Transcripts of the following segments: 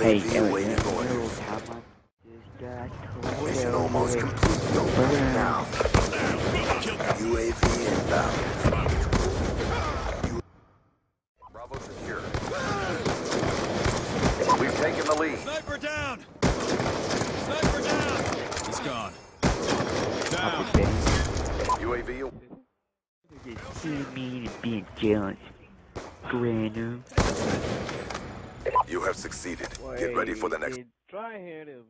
Hey, UAV Eric, awaiting you orders. know how much this guy told Mission almost complete. Don't Burn. burn now. UAV inbound. Bravo secure. We've taken the lead. Sniper down! Sniper down! He's gone. Down. Okay. UAV. Just see me and be jealous. Granny. You have succeeded. Get ready for the next. Try here to.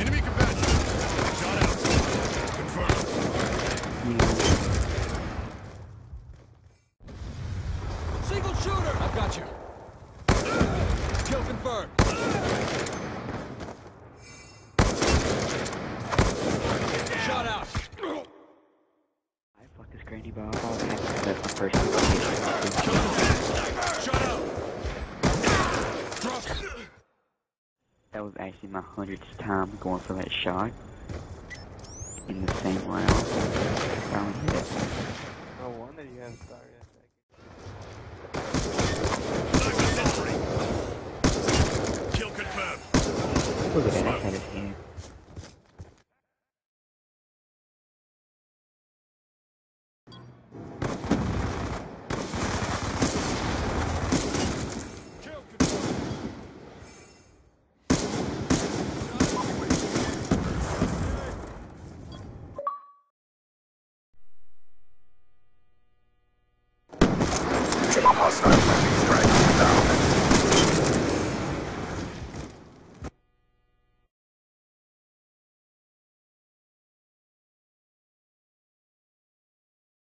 Enemy combatant. Shot out. Confirmed. Single shooter! I've got you. Kill confirmed. Shot out. I fuck this granny Bob. I'll have to let my first location. Shot out. Drop. That was actually my hundredth time going for that shot. In the same round. Finally hit it. No wonder you have started. Kill confirmed. Look at that, I had his hand.